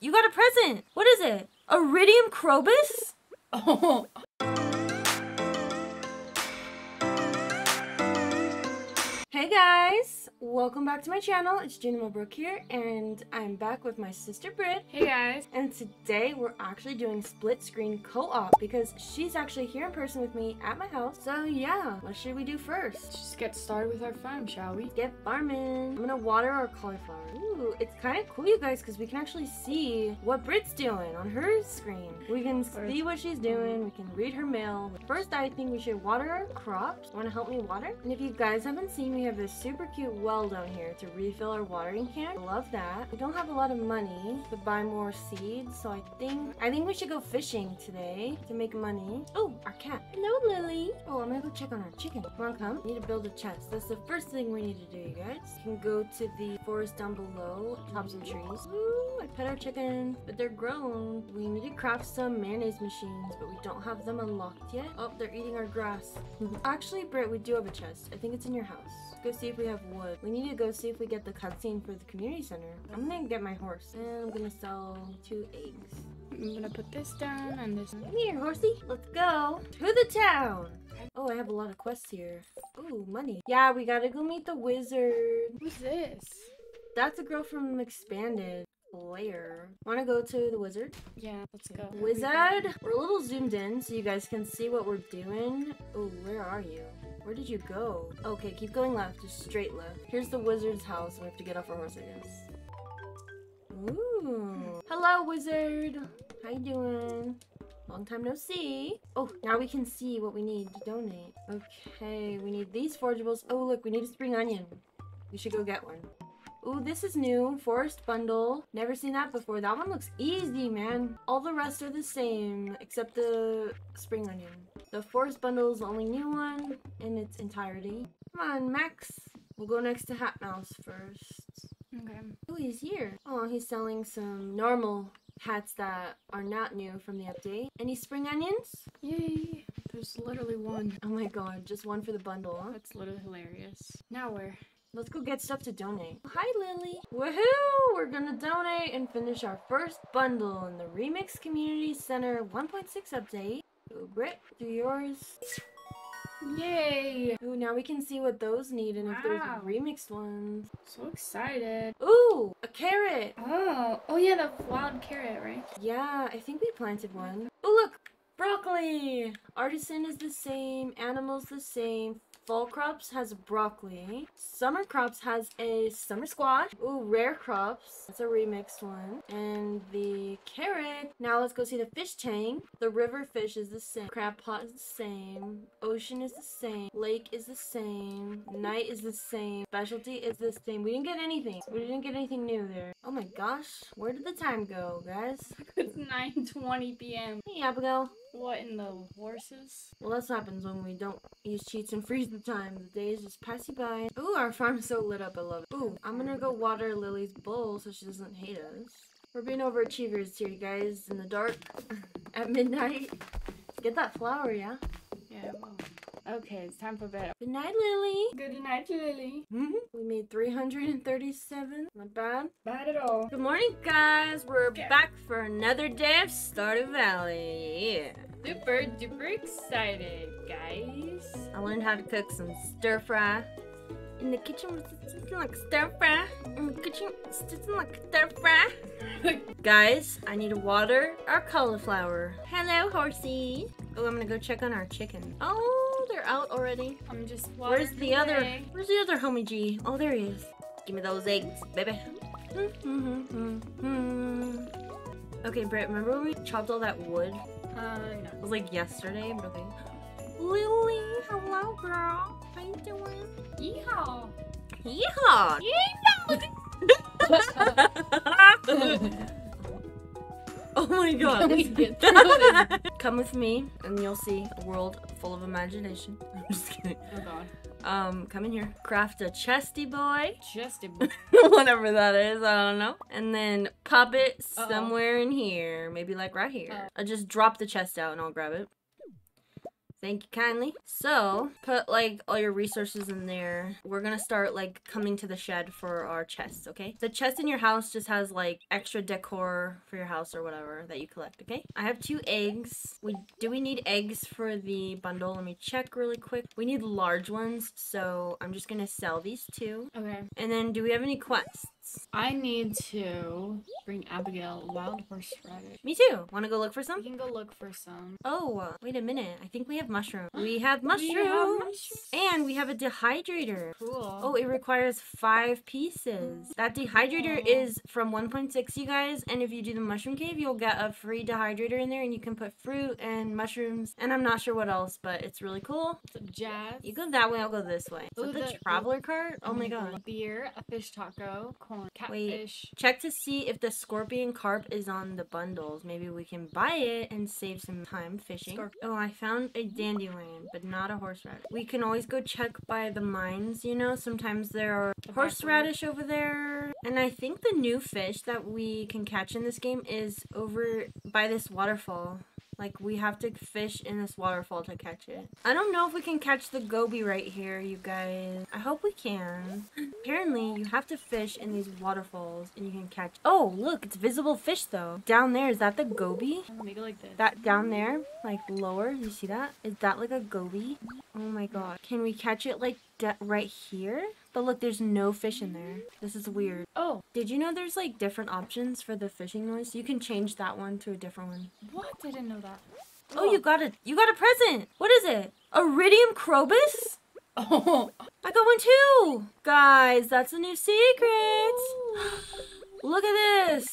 You got a present. What is it? Iridium Krobus? Oh, guys, welcome back to my channel. It's Jenny Brooke here, and I'm back with my sister Brit. hey guys. And today we're actually doing split screen co-op because she's actually here in person with me at my house. So yeah, what should we do first? Let's just get started with our farm, shall we? Get farming. I'm gonna water our cauliflower. Ooh, it's kind of cool, you guys, because we can actually see what Brit's doing on her screen. We can see what she's doing. We can read her mail. First, I think we should water our crops. Want to help me water? And if you guys haven't seen, we have this super cute well down here to refill our watering can. Love that. We don't have a lot of money to buy more seeds, so I think I think we should go fishing today to make money. Oh, our cat. Hello, Lily. Oh, I'm gonna go check on our chicken. Come on, come. Need to build a chest. That's the first thing we need to do, you guys. You can go to the forest down below, chop some trees. Ooh, I pet our chicken, but they're grown. We need to craft some mayonnaise machines, but we don't have them unlocked yet. Oh, they're eating our grass. Actually, Britt, we do have a chest. I think it's in your house. Go see if we have wood. We need to go see if we get the cutscene for the community center. I'm gonna get my horse, and I'm gonna sell two eggs. I'm gonna put this down and this. Come here, horsey. Let's go to the town. Oh, I have a lot of quests here. Ooh, money. Yeah, we gotta go meet the wizard. Who's this? That's a girl from Expanded. Layer. Wanna go to the wizard? Yeah, let's go. Wizard! We're a little zoomed in so you guys can see what we're doing. Oh, where are you? Where did you go? Okay, keep going left, just straight left. Here's the wizard's house. We have to get off our horse, I guess. Ooh. Hello, wizard. How you doing? Long time no see. Oh, now we can see what we need to donate. Okay, we need these forageables. Oh, look, we need a spring onion. We should go get one. Ooh, this is new. Forest bundle. Never seen that before. That one looks easy, man. All the rest are the same, except the spring onion. The forest bundle is the only new one in its entirety. Come on, Max. We'll go next to Hat Mouse first. Okay. Oh, he's here. Oh, he's selling some normal hats that are not new from the update. Any spring onions? Yay! There's literally one. Oh my god, just one for the bundle, huh? That's literally hilarious. Now where? Let's go get stuff to donate. Oh, hi, Lily. Woohoo! We're gonna donate and finish our first bundle in the Remix Community Center 1.6 update. Ooh, Britt, do yours. Yay! Ooh, now we can see what those need and if there's remixed ones. So excited. Ooh, a carrot. Oh, oh yeah, the wild carrot, right? Yeah, I think we planted one. Oh, look, broccoli. Artisan is the same, animals the same. Fall crops has broccoli. Summer crops has a summer squash. Ooh, rare crops. That's a remixed one. And the carrot. Now let's go see the fish tank. The river fish is the same. Crab pot is the same. Ocean is the same. Lake is the same. Night is the same. Specialty is the same. We didn't get anything. We didn't get anything new there. Oh my gosh. Where did the time go, guys? It's 9:20 p.m. Hey, Abigail. What in the horses? Well, that's what happens when we don't use cheats and freeze the time. The days just pass you by. Ooh, our farm's so lit up. I love it. Ooh, I'm gonna go water Lily's bowl so she doesn't hate us. We're being overachievers here, you guys, in the dark at midnight. Get that flower, yeah? Yeah. Well. Okay, it's time for bed. Good night, Lily. Good night, Lily. Mm-hmm. We made 337. Not bad. Bad at all. Good morning, guys. We're Okay. back for another day of Stardew Valley. Yeah. Super duper excited, guys. I learned how to cook some stir fry. In the kitchen was sitting like stir fry. In the kitchen sitting like stir fry. Guys, I need to water our cauliflower. Hello, horsey. Oh, I'm gonna go check on our chicken. Oh, they're out already. I'm just Where's the other? Where's the other homie G? Oh, there he is. Give me those eggs, baby. Mm-hmm, mm-hmm, mm-hmm. okay, Britt, remember when we chopped all that wood? Uh, It was like yesterday, but okay. Lily, hello, girl. How you doing? no. Yeehaw. Yeehaw! oh my god. Can we get through this? Come with me, and you'll see a world full of imagination. I'm just kidding. Oh god. Um, come in here. Craft a chesty boy. Chesty boy. Whatever that is, I don't know. And then pop it Uh-oh. somewhere in here. Maybe like right here. Oh. I'll just drop the chest out and I'll grab it. Thank you kindly. So, put like all your resources in there. We're gonna start like coming to the shed for our chests, okay? The chest in your house just has like extra decor for your house or whatever that you collect, okay? I have two eggs. We do we need eggs for the bundle? Let me check really quick. We need large ones, so I'm just gonna sell these two. Okay. And then do we have any quests? I need to bring Abigail wild horseradish. Me too. Wanna go look for some? We can go look for some. Oh, wait a minute. I think we have mushroom. We have We mushrooms. have mushrooms. And we have a dehydrator. Cool. Oh, it requires five pieces. That dehydrator is from 1.6, you guys. And if you do the mushroom cave, you'll get a free dehydrator in there, and you can put fruit and mushrooms. And I'm not sure what else, but it's really cool. Some jazz. You go that way, I'll go this way. Ooh, that the the- traveler cart? Oh my mm-hmm. god. Beer, a fish taco, corn, Wait. Check to see if the scorpion carp is on the bundles. Maybe we can buy it and save some time fishing. Scorp- Oh, I found a dandelion, but not a horseradish. We can always go check by the mines, you know? Sometimes there are horseradish over there. And I think the new fish that we can catch in this game is over by this waterfall. Like, we have to fish in this waterfall to catch it. I don't know if we can catch the goby right here, you guys. I hope we can. Apparently, you have to fish in these waterfalls and you can catch. Oh, look, it's visible fish though. Down there, is that the goby? Make it like this. That down there, like lower, you see that? Is that like a goby? Oh my god. Can we catch it like right here? But look, there's no fish in there. This is weird. Oh, Did you know there's like different options for the fishing noise? You can change that one to a different one. what? I didn't know that. Oh, you got a you got a present. What is it? Iridium Krobus? Oh. I got one too. Guys, that's a new secret. Look at this.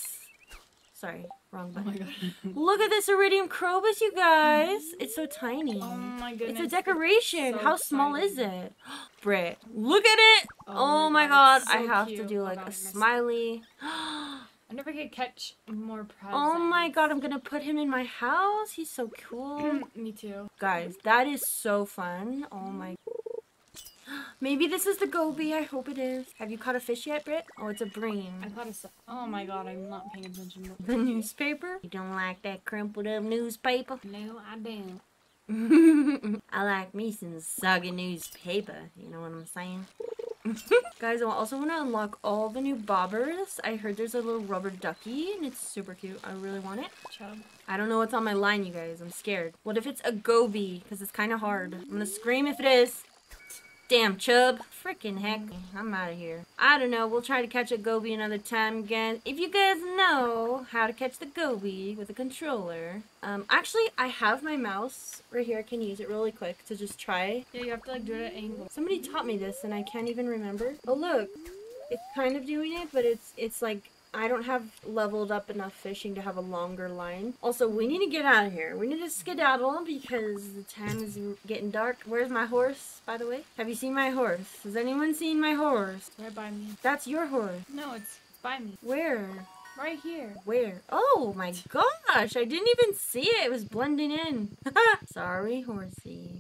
Sorry, wrong Oh my button. god. Look at this Iridium Krobus, you guys. It's so tiny. Oh my goodness. It's a decoration. so How small is it? Britt, look at it. Oh, oh my god, it's I have cute. to do Oh like god, I a smiley. I never could catch more presents. Oh my god, I'm gonna put him in my house. He's so cool. Me too. Guys, that is so fun. Oh my. Maybe this is the goby. I hope it is. Have you caught a fish yet, Britt? Oh, it's a bream. thought it's. Oh my god, I'm not paying attention. The newspaper? You don't like that crumpled up newspaper? No, I don't. I like me some soggy newspaper. You know what I'm saying? Guys, I also want to unlock all the new bobbers. I heard there's a little rubber ducky and it's super cute. I really want it. Chub. I don't know what's on my line, you guys. I'm scared. What if it's a goby? Because it's kind of hard. I'm going to scream if it is. Damn, Chub. Freaking heck. I'm out of here. I don't know. We'll try to catch a goby another time again. If you guys know how to catch the goby with a controller. Um, actually, I have my mouse right here. I can use it really quick to just try. Yeah, you have to like do it at an angle. Somebody taught me this and I can't even remember. Oh, look. It's kind of doing it, but it's it's like I don't have leveled up enough fishing to have a longer line. Also, we need to get out of here. We need to skedaddle because the time is getting dark. Where's my horse, by the way? Have you seen my horse? Has anyone seen my horse? Right by me. That's your horse. No, it's by me. Where? Right here. Where? Oh my gosh, I didn't even see it. It was blending in. Sorry, horsey.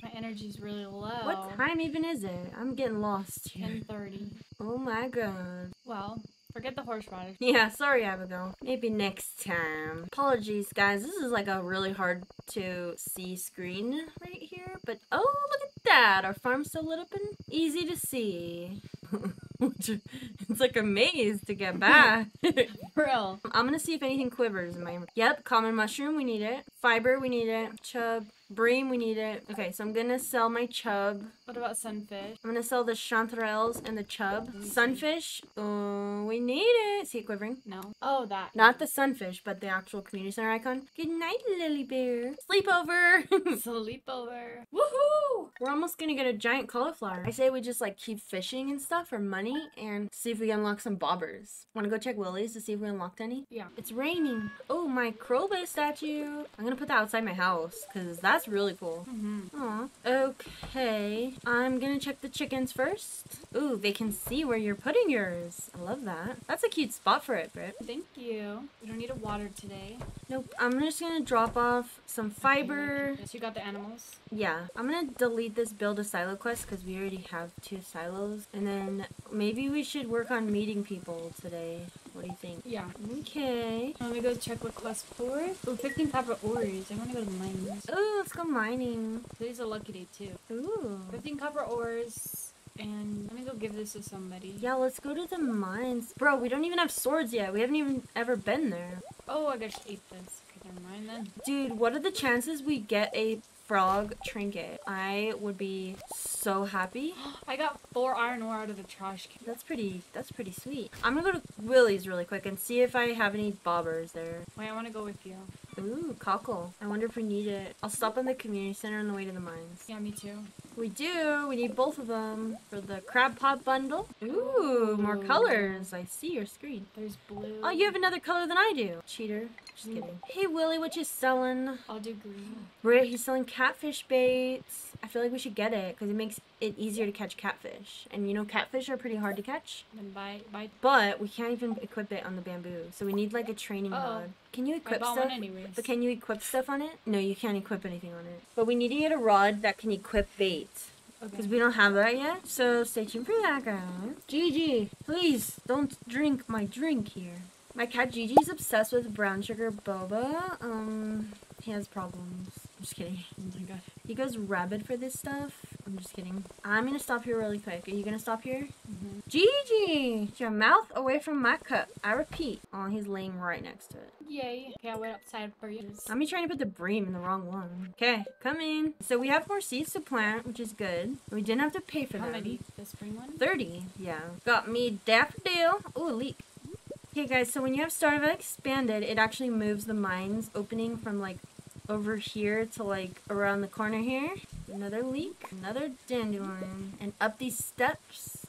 My energy's really low. What time even is it? I'm getting lost here. 10:30. Oh my god. Well, forget the horseradish. Yeah, sorry, Abigail. Maybe next time. Apologies, guys. This is like a really hard to see screen right here. But oh, look at that. Our farm's so lit up and easy to see. it's like a maze to get back. Real. I'm gonna see if anything quivers in my. Yep, common mushroom, we need it. Fiber, we need it. Chub, bream, we need it. Okay, so I'm gonna sell my chub. What about sunfish? I'm gonna sell the chanterelles and the chub. Sunfish, oh, we need it. See it quivering? No. Oh, that. Not the sunfish, but the actual community center icon. Good night, Lily Bear. Sleepover. Sleepover. Woohoo! We're almost gonna get a giant cauliflower. I say we just like keep fishing and stuff for money and see if we unlock some bobbers. Wanna go check Willy's to see if we unlocked any? Yeah. It's raining. Oh, my Krobus statue. I'm gonna put that outside my house because that's really cool. Mm-hmm. Aw. Okay. I'm gonna check the chickens first. Ooh, they can see where you're putting yours. I love that. That's a cute spot for it, Britt. Thank you. We don't need a water today. Nope. I'm just gonna drop off some fiber. Yes, you got the animals. Yeah. I'm gonna delete this build a silo quest because we already have two silos. And then maybe we should work on meeting people today What do you think? Yeah. Okay. Let me go check what quest for. Oh, 15 copper ores. I want to go to mines. Oh, let's go mining. Today's a lucky day too. Ooh. 15 copper ores. And let me go give this to somebody. Yeah, let's go to the mines. Bro, we don't even have swords yet. We haven't even ever been there. Oh, I just ate this. Okay, never mind then. Dude, what are the chances we get a frog trinket? I would be so happy. I got four iron ore out of the trash can. That's pretty, that's pretty sweet. I'm gonna go to Willy's really quick and see if I have any bobbers there. Wait, I want to go with you. Ooh, cockle. I wonder if we need it. I'll stop in the community center on the way to the mines. Yeah, me too. We do. We need both of them for the crab pot bundle. Ooh, more colors. I see your screen. There's blue. Oh, you have another color than I do. Cheater. Just kidding. Hey, Willy, what you selling? I'll do green. Britt, he's selling catfish baits. I feel like we should get it because it makes it easier to catch catfish. And you know, catfish are pretty hard to catch. Then buy, buy. But we can't even equip it on the bamboo. So we need like a training Uh-oh. rod. Can you I equip stuff? one anyways. But can you equip stuff on it? No, you can't equip anything on it. But we need to get a rod that can equip bait. Because Okay. we don't have that yet. So stay tuned for that, guys. Gigi, please don't drink my drink here. My cat Gigi's obsessed with brown sugar boba. Um, he has problems. I'm just kidding. Oh my god. He goes rabid for this stuff. I'm just kidding. I'm gonna stop here really quick. Are you gonna stop here? Mhm. Gigi! Get your mouth away from my cup. I repeat. Oh, he's laying right next to it. Yay. Okay, I'll wait outside for you. I'm trying to put the bream in the wrong one. Okay, come in. So we have more seeds to plant, which is good. We didn't have to pay for How them. many? The spring one? 30, yeah. Got me daffodil. Ooh, a leek. Okay, guys, so when you have Stardew expanded, it actually moves the mines opening from like over here to like around the corner here. Another leek, another dandelion, and up these steps.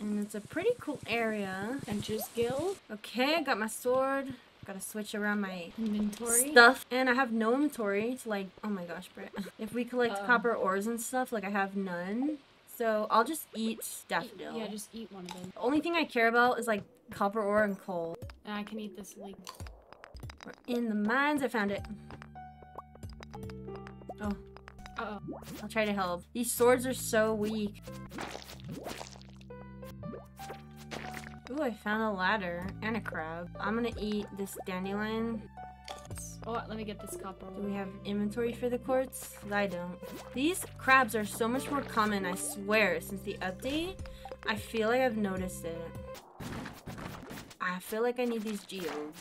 And it's a pretty cool area. Adventures Guild. Okay, I got my sword. Gotta switch around my Inventory. stuff and i have no inventory to like oh my gosh Britt. if we collect Uh-oh. copper ores and stuff like i have none so i'll just eat Eat- daffodil Yeah, just eat one of them. the only thing i care about is like copper ore and coal And I can eat this leek. We're in the mines i found it oh Uh-oh. i'll try to help these swords are so weak Ooh, I found a ladder and a crab. I'm gonna eat this dandelion Oh, let me get this copper. Do we have inventory for the quartz? I don't. These crabs are so much more common, I swear, since the update. I feel like I've noticed it. I feel like I need these geodes.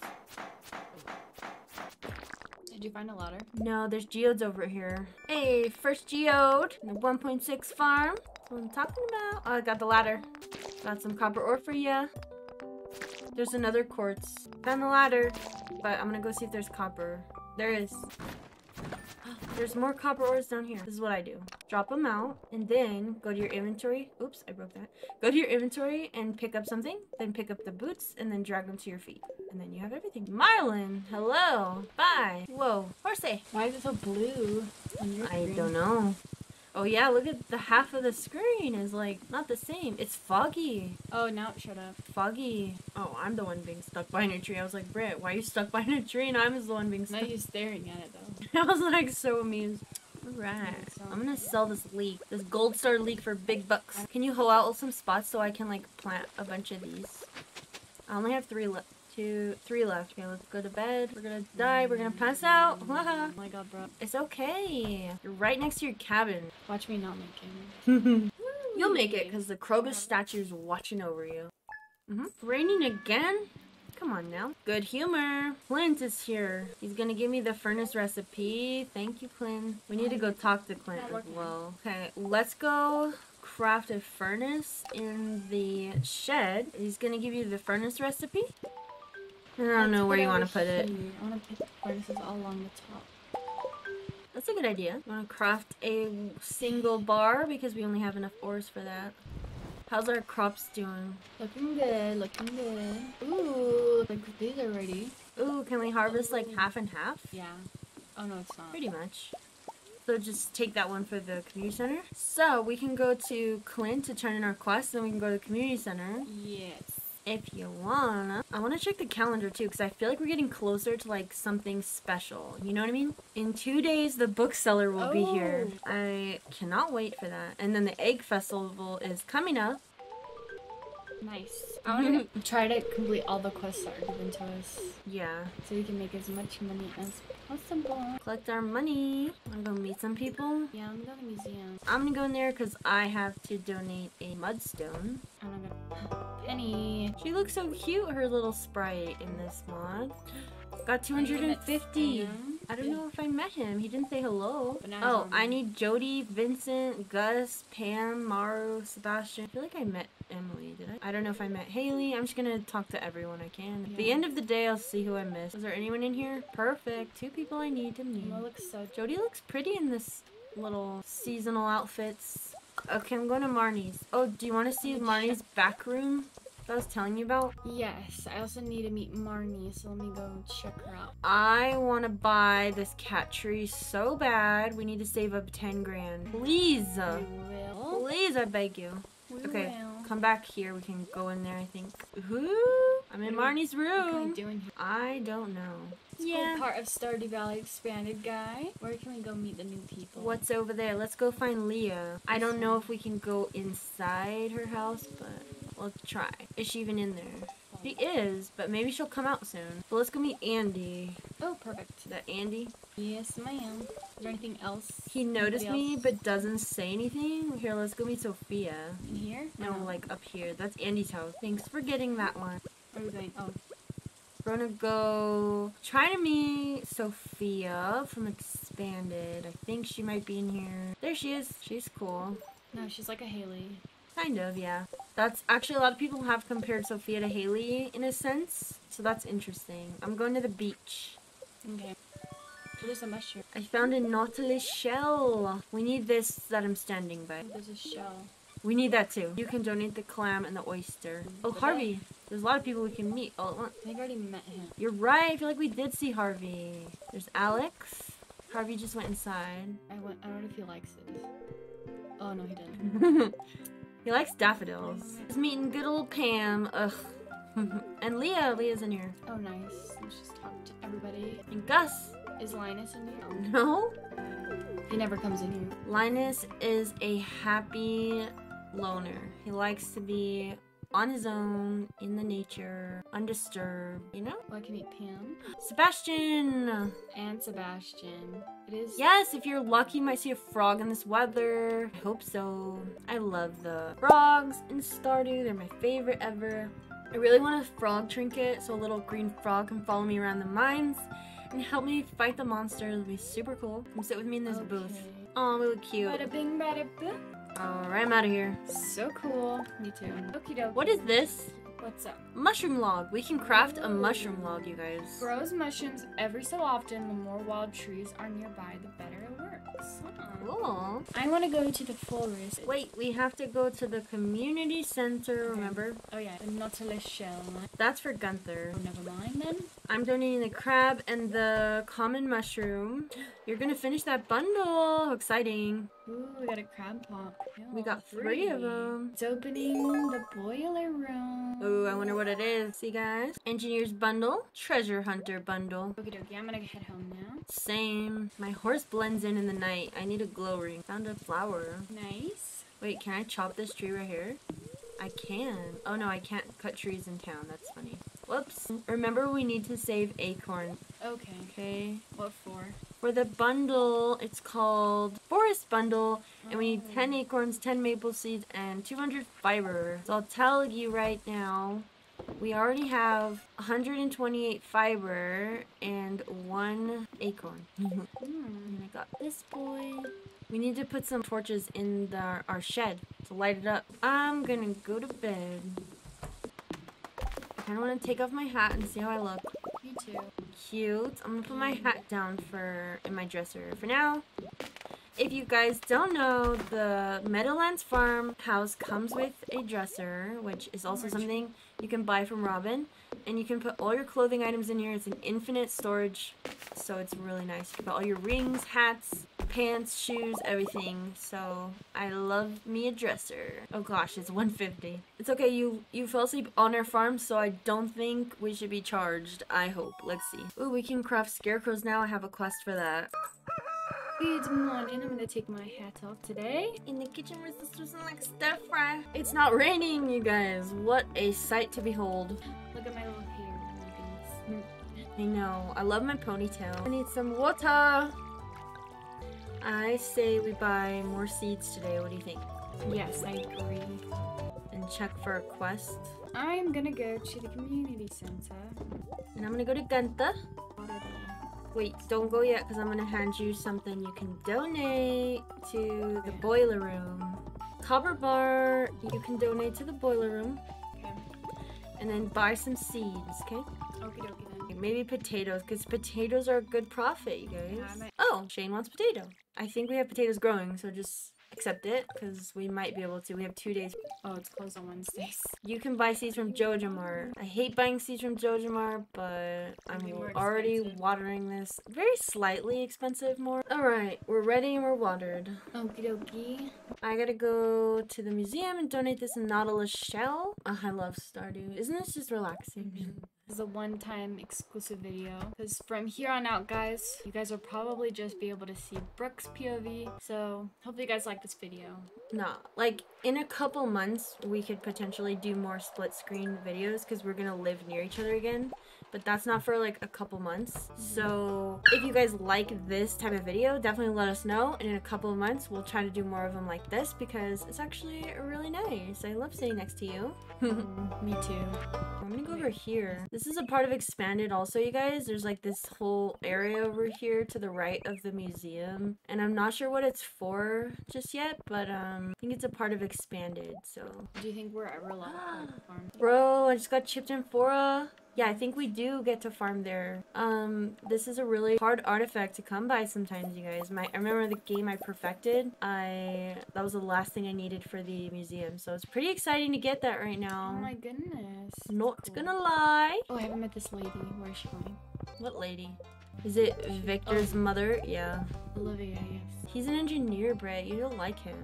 Did you find a ladder? No, there's geodes over here. Hey, first geode the 1.6 farm. That's what I'm talking about. Oh, I got the ladder. Got some copper ore for ya. There's another quartz. Found the ladder, but I'm gonna go see if there's copper. There is. There's more copper ores down here. This is what I do. Drop them out, and then go to your inventory. Oops, I broke that. Go to your inventory and pick up something. Then pick up the boots, and then drag them to your feet. And then you have everything. Marlon, hello. Bye. Whoa, horsey. Why is it so blue I don't know. Oh yeah, look at the half of the screen is like not the same. It's foggy. Oh, now it showed up. Foggy. Oh, I'm the one being stuck behind a tree. I was like, Britt, why are you stuck behind a tree? And I was the one being stuck? Now you're staring at it. I was like so amused. Alright. I'm gonna sell this leek. This gold star leek for big bucks. Can you hoe out some spots so I can like plant a bunch of these? I only have three left. Two, three left. Okay, let's go to bed. We're gonna die. We're gonna pass out. Oh my god, bro. it's okay. You're right next to your cabin. Watch me not make it. You'll make it because the Krobus statue's watching over you. hmm Raining again? Come on now. Good humor. Clint is here. He's gonna give me the furnace recipe. Thank you, Clint. We need to go talk to Clint as well. Okay, let's go craft a furnace in the shed. He's gonna give you the furnace recipe. I don't know where you want to put it. I want to put furnaces all along the top. That's a good idea. You want to craft a single bar because we only have enough ores for that. How's our crops doing? Looking good, looking good. Ooh, like these are ready. Ooh, can we harvest like half and half? Yeah. Oh no, it's not. Pretty much. So just take that one for the community center. So we can go to Clint to turn in our quest, then we can go to the community center Yes. If you wanna. I wanna check the calendar too, because I feel like we're getting closer to like something special. You know what I mean? In two days, the bookseller will be here. Oh. I cannot wait for that. And then the egg festival is coming up. Nice. I want to try to complete all the quests that are given to us Yeah. so we can make as much money as possible. Collect our money. I'm gonna go meet some people. Yeah, I'm going to go the museum. I'm gonna go in there because I have to donate a mudstone. I'm gonna Penny. She looks so cute, her little sprite in this mod. Got Are you gonna 250. I don't know if I met him. He didn't say hello. Oh, I need Jodi, Vincent, Gus, Pam, Maru, Sebastian. I feel like I met Emily, did I? I don't know if I met Haley. I'm just gonna talk to everyone I can. At the end of the day, I'll see who I missed. Is there anyone in here? Perfect. Two people I need to meet. Emma looks so Jodi looks pretty in this little seasonal outfits. Okay, I'm going to Marnie's. Oh, do you want to see Marnie's back room that I was telling you about? Yes, I also need to meet Marnie, so let me go check her out. I want to buy this cat tree so bad. We need to save up 10 grand. Please. we will. Please, I beg you. We Okay, will. Come back here. We can go in there, I think. Ooh, I'm in What are we- Marnie's What are we room. doing here? I don't know. It's Yeah. part of Stardew Valley Expanded, guy. Where can we go meet the new people? What's over there? Let's go find Leah. I don't know if we can go inside her house, but we'll try. Is she even in there? She is, but maybe she'll come out soon. But let's go meet Andy. Oh, perfect. Is that Andy? Yes, ma'am. Is there anything else He noticed me else? but doesn't say anything. Here, let's go meet Sophia. in here? No, Oh. like up here. That's Andy's house. Thanks for getting that one. Where are we going? Oh, We're gonna go try to meet Sophia from Expanded. I think she might be in here. There she is. She's cool. no, she's like a Haley. Kind of, yeah. That's actually a lot of people have compared Sophia to Haley in a sense, so that's interesting. I'm going to the beach. Okay. Is a mushroom? I found a nautilus shell. We need this that I'm standing by. Oh, there's a shell. We need that too. You can donate the clam and the oyster. Mm-hmm. Oh, Okay. Harvey. There's a lot of people we can meet all at once. I think I already met him. You're right. I feel like we did see Harvey. There's Alex. Harvey just went inside. I went. I don't know if he likes it. Oh no, he didn't. he likes daffodils. He's meeting good old Pam. Ugh. and Leah. Leah's in here. Oh nice. Let's just talk to everybody. And Gus. Is Linus in here? No. He never comes in here. Linus is a happy loner. He likes to be on his own in the nature, undisturbed, you know? Well, I can meet Pam Sebastian! and Sebastian. It is. Yes, if you're lucky, you might see a frog in this weather. I hope so. I love the frogs in Stardew. They're my favorite ever. I really want a frog trinket so a little green frog can follow me around the mines and help me fight the monsters. It'll be super cool. Come sit with me in this booth. Oh, we look cute. Bada bing, bada boom. Alright, I'm out of here. So cool. Me too. Okie dokie. What is this? What's up? Mushroom log. We can craft a mushroom log, you guys. Grows mushrooms every so often. The more wild trees are nearby, the better it works. Cool. I want to go to the forest. Wait, we have to go to the community center, remember? Oh yeah, the nautilus shell. That's for Gunther. Oh, never mind then. I'm donating the crab and the common mushroom. You're gonna finish that bundle. How exciting. Ooh, we got a crab pot. We got three of them. It's opening the boiler room. Ooh, I wonder what it is. See, guys? Engineer's bundle, treasure hunter bundle. Okie dokie, I'm gonna head home now. Same. My horse blends in in the night. I need a glow ring. Found a flower. Nice. Wait, can I chop this tree right here? I can. Oh no, I can't cut trees in town. That's funny. Whoops. Remember, we need to save acorn. Okay. Okay. What for? For the bundle, it's called Forest Bundle, and we need 10 acorns, 10 maple seeds, and 200 fiber. So I'll tell you right now, we already have 128 fiber and one acorn. and Hmm. I got this boy. We need to put some torches in the, our shed to light it up. I'm gonna go to bed. I kinda wanna take off my hat and see how I look Me too. cute. I'm gonna put my hat down for in my dresser for now. If you guys don't know, the Meadowlands farmhouse comes with a dresser, which is also something you can buy from Robin. And you can put all your clothing items in here. It's an infinite storage, so it's really nice. You can put all your rings, hats, pants, shoes, everything. So I love me a dresser. Oh gosh, it's 150. It's okay, you you fell asleep on our farm, so I don't think we should be charged. I hope. Let's see. Ooh, we can craft scarecrows now. I have a quest for that. Good morning. I'm gonna take my hat off today. In the kitchen, my sister's in like stir fry. It's not raining, you guys. What a sight to behold. Look at my little hair. I know. I love my ponytail. I need some water. I say we buy more seeds today. What do you think? Yes, I agree. And check for a quest. I'm gonna go to the community center. And I'm gonna go to Gunther. What are they? Wait, don't go yet because I'm gonna hand you something you can donate to the boiler room. Copper bar, you can donate to the boiler room Okay. and then buy some seeds, okay? Okie dokie Maybe potatoes because potatoes are a good profit, you guys. Oh, Shane wants potato. I think we have potatoes growing, so just accept it because we might be able to. We have two days. Oh, it's closed on Wednesdays. You can buy seeds from Jojamart. I hate buying seeds from Jojamart, but I'm already watering this. Very slightly expensive more. Alright, we're ready and we're watered. Okie dokie. I gotta go to the museum and donate this Nautilus shell. Oh, I love Stardew. Isn't this just relaxing? Mm-hmm. This is a one-time exclusive video. Because from here on out, guys, you guys will probably just be able to see Brooke's POV. So, hopefully you guys like this video. Nah, like in a couple months, we could potentially do more split screen videos because we're gonna live near each other again. But that's not for like a couple months. So if you guys like this type of video, definitely let us know. And in a couple of months, we'll try to do more of them like this because it's actually really nice. I love sitting next to you. Me too. I'm gonna go over here. This is a part of Expanded also, you guys. There's like this whole area over here to the right of the museum. And I'm not sure what it's for just yet, but um, I think it's a part of Expanded, so. Do you think we're ever allowed to farm? Bro, I just got chipped Amphora. Yeah, I think we do get to farm there. Um, this is a really hard artifact to come by sometimes, you guys. My, I remember the game I perfected. I that was the last thing I needed for the museum, so it's pretty exciting to get that right now. Oh my goodness. Not cool. gonna lie. Oh, I haven't met this lady. Where is she going? What lady? Is it Victor's mother? Yeah. Olivia, yes. He's an engineer, Brit. You don't like him,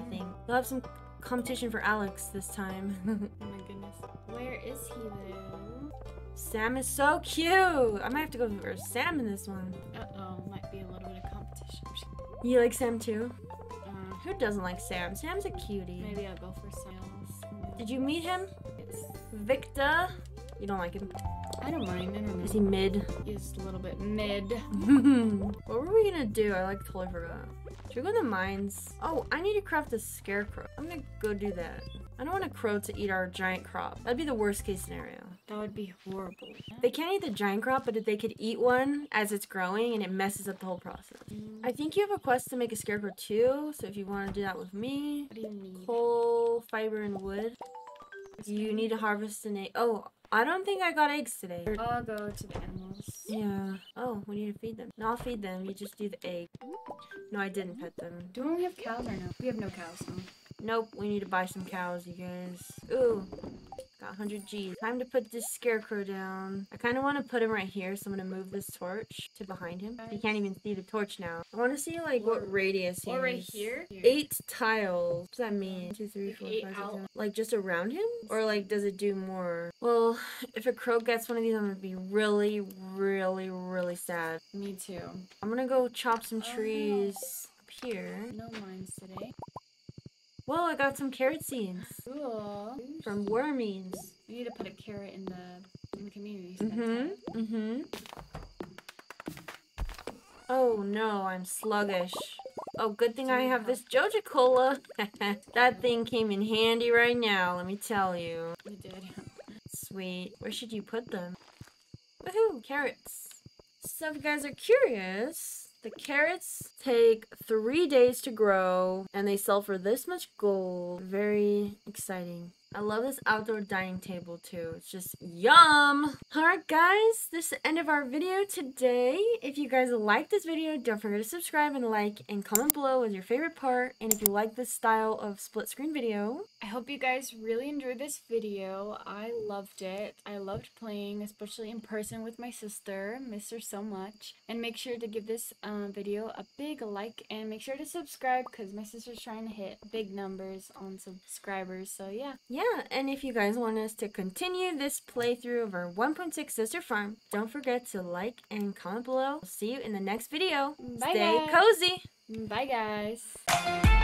I think. We'll have some competition for Alex this time. Oh my goodness. Where is he though? Sam is so cute. I might have to go for Sam in this one. Uh oh, might be a little bit of competition. You like Sam too? Uh, Who doesn't like Sam? Sam's a cutie. maybe I'll go for Sam. Did you meet him? Yes. Victor? You don't like him? I don't mind. I don't know. Is he mid? He's a little bit mid. what were we gonna do? I like totally forgot. Should we go in the mines? Oh, I need to craft a scarecrow. I'm gonna go do that. I don't want a crow to eat our giant crop. That'd be the worst case scenario. That would be horrible. They can't eat the giant crop, but if they could eat one as it's growing and it messes up the whole process. Mm. I think you have a quest to make a scarecrow too, so if you want to do that with me, What do you need? coal, fiber, and wood. You need to harvest an egg. Oh, I don't think I got eggs today. I'll go to the animals. Yeah. Oh, we need to feed them. No, I'll feed them. You just do the egg. No, I didn't pet them. Do we only have cows or no? We have no cows, no. Nope, we need to buy some cows, you guys. Ooh, got 100 G's. Time to put this scarecrow down. I kind of want to put him right here, so I'm going to move this torch to behind him. He can't even see the torch now. I want to see, like, what radius he Or right is. here? Eight tiles. What does that mean? Two, Like four, eight five, six, out- Like just around him? Or like does it do more? Well, if a crow gets one of these, I'm gonna be really, really, really sad. Me too. I'm gonna go chop some Oh, no. trees up here. No mines today. Whoa, I got some carrot seeds Cool. from wormies. We need to put a carrot in the in the community. Mm-hmm. Mm-hmm. Oh no, I'm sluggish. Oh, good thing I have this Joja Cola. that thing came in handy right now, let me tell you. We did. Sweet. Where should you put them? Woohoo! Carrots. So if you guys are curious, the carrots take three days to grow and they sell for this much gold. Very exciting. I love this outdoor dining table too. It's just yum! Alright guys, this is the end of our video today. If you guys like this video, don't forget to subscribe and like and comment below with your favorite part. And if you like this style of split screen video, I hope you guys really enjoyed this video. I loved it. I loved playing, especially in person with my sister. Miss her so much. And make sure to give this um, video a big like and make sure to subscribe because my sister's trying to hit big numbers on subscribers. So yeah. yeah, yeah, and if you guys want us to continue this playthrough of our 1.6 Sister Farm, don't forget to like and comment below. We'll see you in the next video. Bye, Stay guys. cozy. Bye, guys.